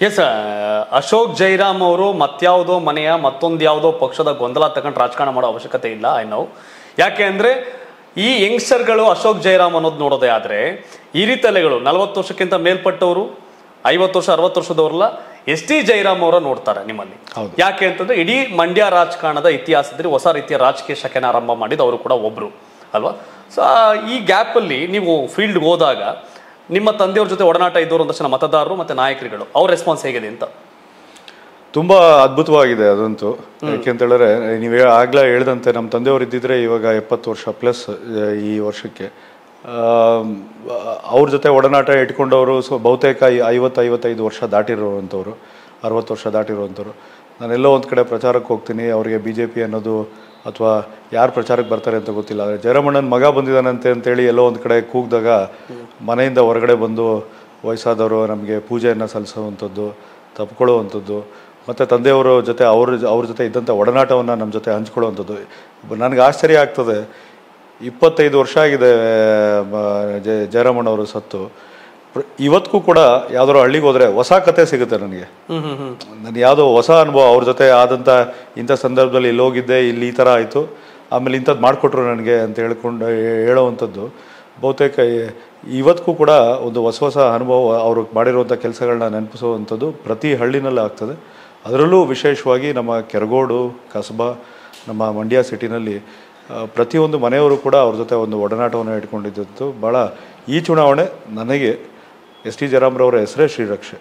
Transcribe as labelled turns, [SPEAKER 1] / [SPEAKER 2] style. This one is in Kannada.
[SPEAKER 1] ಎಸ್ ಅಶೋಕ್ ಜೈರಾಮ್ ಅವರು ಮತ್ಯಾವುದೋ ಮನೆಯ ಮತ್ತೊಂದು ಯಾವುದೋ ಪಕ್ಷದ ಗೊಂದಲ ತಗೊಂಡು ರಾಜಕಾರಣ ಮಾಡೋ ಅವಶ್ಯಕತೆ ಇಲ್ಲ ಐ ನೋ ಯಾಕೆ ಅಂದರೆ ಈ ಯಂಗ್ಸ್ಟರ್ಗಳು ಅಶೋಕ್ ಜೈರಾಮ್ ಅನ್ನೋದು ನೋಡೋದೇ ಆದರೆ ಈ ರೀತಲೆಗಳು ನಲವತ್ತು ವರ್ಷಕ್ಕಿಂತ ಮೇಲ್ಪಟ್ಟವರು ಐವತ್ತು ವರ್ಷ ಅರವತ್ತು ವರ್ಷದವ್ರಲ್ಲ ಎಸ್ ಟಿ ಜೈರಾಮ್ ಅವರ ನೋಡ್ತಾರೆ ನಿಮ್ಮಲ್ಲಿ.
[SPEAKER 2] ಹೌದು.
[SPEAKER 1] ಯಾಕೆ ಅಂತಂದ್ರೆ ಇಡೀ ಮಂಡ್ಯ ರಾಜಕಾರಣದ ಇತಿಹಾಸದಲ್ಲಿ ಹೊಸ ರೀತಿಯ ರಾಜಕೀಯ ಶಕೆನ ಆರಂಭ ಮಾಡಿದ ಅವರು ಕೂಡ ಒಬ್ರು ಅಲ್ವಾ? ಸೊ ಈ ಗ್ಯಾಪಲ್ಲಿ ನೀವು ಫೀಲ್ಡ್ಗೆ ಹೋದಾಗ ನಿಮ್ಮ ತಂದೆಯವ್ರ ಜೊತೆ ಒಡನಾಟ ಇದ್ದವರು ಒಂದಷ್ಟು ಮತದಾರರು ಮತ್ತೆ ನಾಯಕರುಗಳು, ಅವ್ರ ರೆಸ್ಪಾನ್ಸ್ ಹೇಗಿದೆ ಅಂತ?
[SPEAKER 2] ತುಂಬಾ ಅದ್ಭುತವಾಗಿದೆ ಅದಂತೂ. ಯಾಕೆಂತ ಹೇಳಿದ್ರೆ, ನೀವು ಆಗ್ಲೇ ಹೇಳ್ದಂತೆ ನಮ್ಮ ತಂದೆಯವರು ಇದ್ದಿದ್ರೆ ಇವಾಗ ಎಪ್ಪತ್ತು ವರ್ಷ ಪ್ಲಸ್ ಈ ವರ್ಷಕ್ಕೆ. ಅವ್ರ ಜೊತೆ ಒಡನಾಟ ಇಟ್ಕೊಂಡವರು ಸೊ ಬಹುತೇಕ ಐವತ್ತು, ಐವತ್ತೈದು ವರ್ಷ ದಾಟಿರುವಂಥವ್ರು, ಅರವತ್ತು ವರ್ಷ ದಾಟಿರುವಂಥವ್ರು. ನಾನೆಲ್ಲೋ ಒಂದು ಕಡೆ ಪ್ರಚಾರಕ್ಕೆ ಹೋಗ್ತೀನಿ, ಅವರಿಗೆ ಬಿ ಜೆ ಪಿ ಅನ್ನೋದು ಅಥವಾ ಯಾರು ಪ್ರಚಾರಕ್ಕೆ ಬರ್ತಾರೆ ಅಂತ ಗೊತ್ತಿಲ್ಲ. ಆದರೆ ಜಯರಾಮಣ್ಣನ ಮಗ ಬಂದಿದ್ದಾನಂತೆ ಅಂತೇಳಿ ಎಲ್ಲೋ ಒಂದು ಕಡೆ ಕೂಗಿದಾಗ ಮನೆಯಿಂದ ಹೊರಗಡೆ ಬಂದು ವಯಸ್ಸಾದವರು ನಮಗೆ ಪೂಜೆಯನ್ನು ಸಲ್ಲಿಸುವಂಥದ್ದು ತಪ್ಕೊಳ್ಳುವಂಥದ್ದು ಮತ್ತು ತಂದೆಯವರ ಜೊತೆ ಅವ್ರ ಅವ್ರ ಜೊತೆ ಇದ್ದಂಥ ಒಡನಾಟವನ್ನು ನಮ್ಮ ಜೊತೆ ಹಂಚ್ಕೊಳ್ಳುವಂಥದ್ದು. ನನಗೆ ಆಶ್ಚರ್ಯ ಆಗ್ತದೆ. ಇಪ್ಪತ್ತೈದು ವರ್ಷ ಆಗಿದೆ ಜಯರಾಮಣ್ಣವರು ಸತ್ತು. ಇವತ್ತಿಗೂ ಕೂಡ ಯಾವ್ದಾದ್ರು ಹಳ್ಳಿಗೆ ಹೋದರೆ ಹೊಸ ಕತೆ ಸಿಗುತ್ತೆ ನನಗೆ. ನಾನು ಯಾವುದೋ ಹೊಸ ಅನುಭವ ಅವ್ರ ಜೊತೆ ಆದಂಥ ಇಂಥ ಸಂದರ್ಭದಲ್ಲಿ ಇಲ್ಲಿ ಹೋಗಿದ್ದೆ ಇಲ್ಲಿ ಈ ಥರ ಆಯಿತು. ಆಮೇಲೆ ಇಂಥದ್ದು ಮಾಡಿಕೊಟ್ರು ನನಗೆ ಅಂತ ಹೇಳ್ಕೊಂಡು ಹೇಳೋವಂಥದ್ದು. ಬಹುತೇಕ ಇವತ್ತಿಗೂ ಕೂಡ ಒಂದು ಹೊಸ ಹೊಸ ಅನುಭವ ಅವರು ಮಾಡಿರುವಂಥ ಕೆಲಸಗಳನ್ನ ನೆನಪಿಸುವಂಥದ್ದು ಪ್ರತಿ ಹಳ್ಳಿನಲ್ಲೂ ಆಗ್ತದೆ. ಅದರಲ್ಲೂ ವಿಶೇಷವಾಗಿ ನಮ್ಮ ಕೆರಗೋಡು, ಕಸಬಾ, ನಮ್ಮ ಮಂಡ್ಯ ಸಿಟಿನಲ್ಲಿ ಪ್ರತಿಯೊಂದು ಮನೆಯವರು ಕೂಡ ಅವ್ರ ಜೊತೆ ಒಂದು ಒಡನಾಟವನ್ನು ಇಟ್ಕೊಂಡಿದ್ದು ಭಾಳ ಈ ಚುನಾವಣೆ ನನಗೆ ಎಸ್ ಟಿ ಜಯರಾಮ್ರವರ ಹೆಸರೇ ಶ್ರೀರಕ್ಷೆ.